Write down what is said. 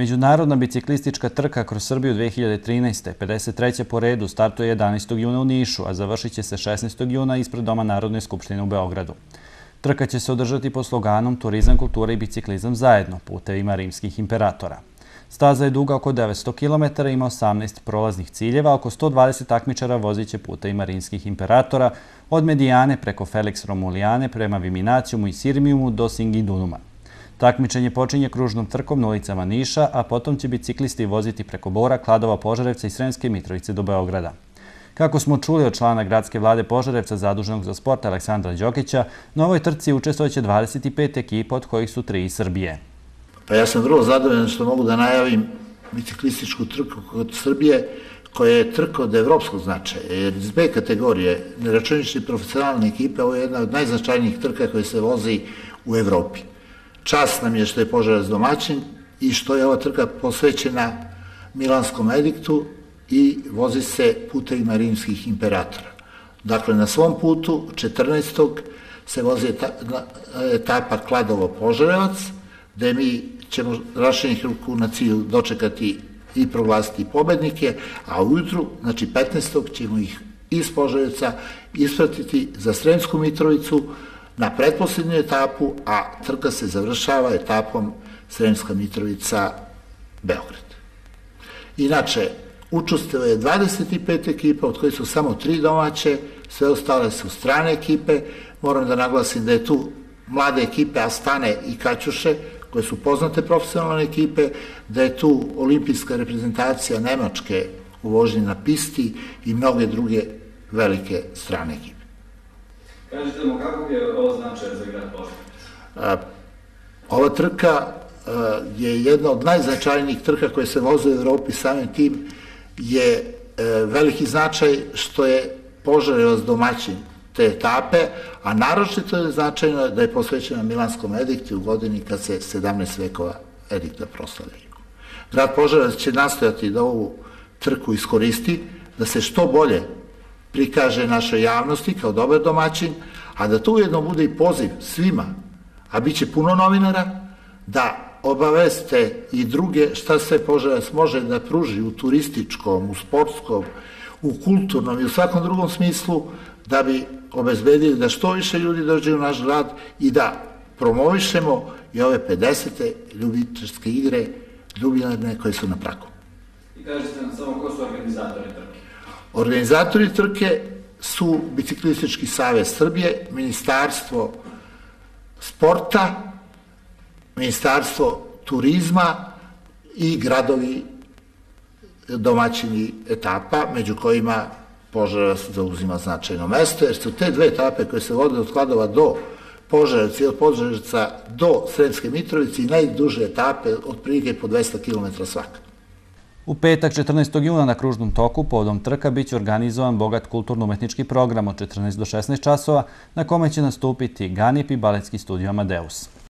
Međunarodna biciklistička trka kroz Srbiju 2013. 53. po redu startuje 11. juna u Nišu, a završit će se 16. juna ispred Doma Narodne skupštine u Beogradu. Trka će se održati po sloganom Turizam, kultura i biciklizam zajedno, putevima rimskih imperatora. Staza je duga oko 900 km, ima 18 prolaznih ciljeva, oko 120 takmičara vozit će putevima rimskih imperatora, od Medijane preko Felix Romulijane prema Viminacijumu i Sirmijumu do Singidunuma. Takmičenje počinje kružnom trkom na ulicama Niša, a potom će biciklisti voziti preko Bora, Kladova, Požarevca i Sremske Mitrovice do Beograda. Kako smo čuli od člana gradske vlade Požarevca zaduženog za sport Aleksandra Đokića, na ovoj trci učestvojeće 25 ekipa, od kojih su tri iz Srbije. Pa ja sam vrlo zadovoljan što mogu da najavim biciklističku trku kod Srbije, koja je trka od evropskog značaja, jer iz B kategorije, neračunični profesionalne ekipe, ovo je jedna od najznačajnijih trka koje se vozi u Evropi. Čast nam je što je Požarac domaćin i što je ova trka posvećena Milanskom ediktu i vozi se putevima rimskih imperatora. Dakle, na svom putu, 14. se vozi etapa Kladovo-Požarevac, gde mi ćemo rašenih ruku na cilju dočekati i proglasiti pobednike, a ujutru, znači 15. ćemo ih iz Požarevca ispratiti za Sremsku Mitrovicu, na pretposlednju etapu, a trka se završava etapom Sremska Mitrovica Beograd. Inače, učustilo je 25 ekipa, od kojih su samo tri domaće, sve ostale su strane ekipe. Moram da naglasim da je tu mlade ekipe Astane i Kaćuše, koje su poznate profesionalne ekipe, da je tu olimpijska reprezentacija Nemačke u vožnji na pisti i mnoge druge velike strane ekipe. Kažete mu kako je ovo značaj za grad Požarevac? Ova trka je jedna od najznačajnijih trka koje se voze u Evropi, samim tim je e, veliki značaj što je Požarevac domaćin te etape, a naročito je značajno da je posvećena Milanskom ediktu u godini kad se 17 vekova edikta proslavljaju. Grad Požarevac će nastojati da ovu trku iskoristi, da se što bolje prikaže našoj javnosti kao dobar domaćin, a da to ujedno bude i poziv svima, a bit će puno novinara, da obaveste i druge šta sve Požarac može da pruži u turističkom, u sportskom, u kulturnom i u svakom drugom smislu, da bi obezbedili da što više ljudi dođe u naš grad i da promovišemo i ove 50. ljubiteljske igre ljubilarne koje su na praku. I kažete nam samo ko su organizatori trke? Organizatori trke su Biciklistički savez Srbije, Ministarstvo sporta, Ministarstvo turizma i gradovi domaćini etapa, među kojima Požarevac zauzima značajno mesto, jer su te dve etape koje se vode od Kladova do Požarevca i od Požarevca do Sremske Mitrovice i najduže etape, otprilike po 200 km svaka. U petak 14. juna na kružnom toku povodom trka biće organizovan bogat kulturno-umetnički program od 14 do 16 časova na kome će nastupiti Ganip i baletski studio Amadeus.